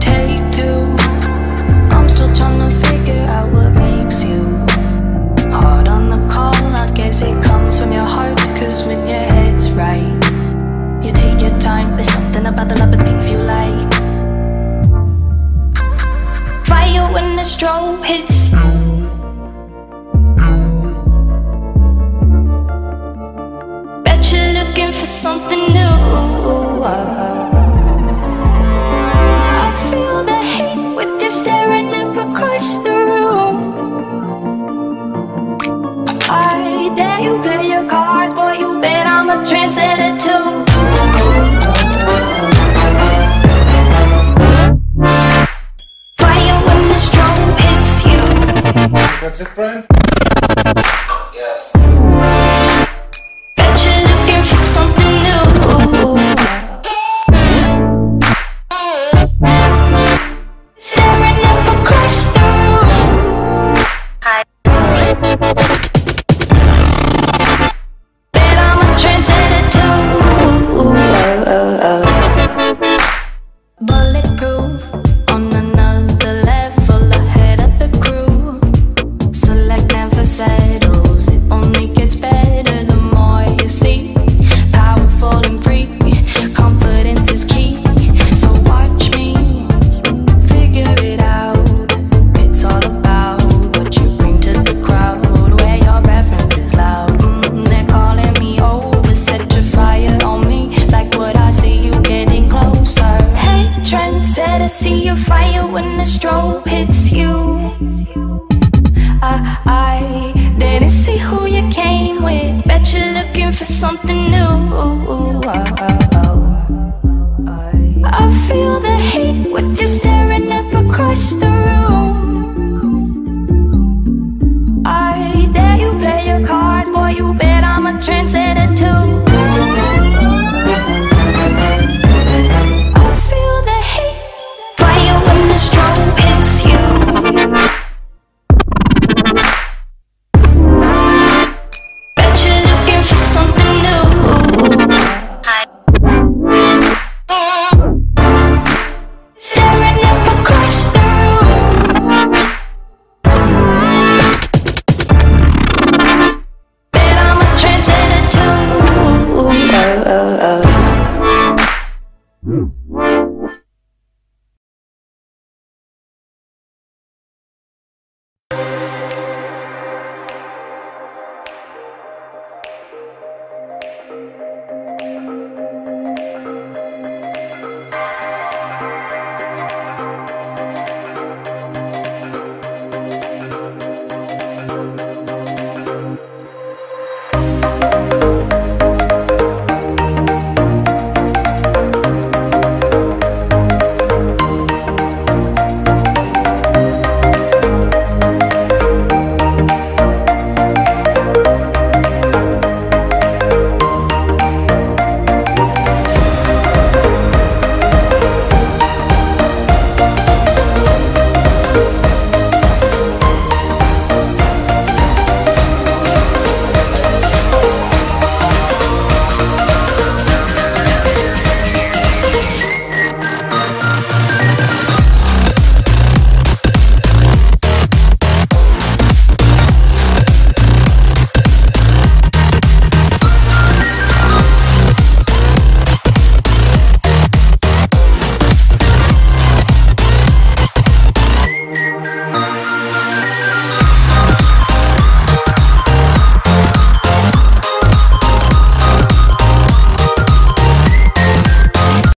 Take two. I'm still trying to figure out what makes you. Hard on the call, I guess it comes from your heart Cause when your head's right You take your time, there's something about the love of things you like. Fire when the strobe hits. You Bet you're looking for something new. Dare you play your cards, boy. You bet I'm a trendsetter too. Fire when you. That's it, Brian? to see your fire when the strobe hits you. I, I didn't see who you came with Bet you're looking for something new. Oh, oh, oh. I feel the heat with you staring up across the room. I dare you play your cards, boy, you bet I'm a trendsetter too.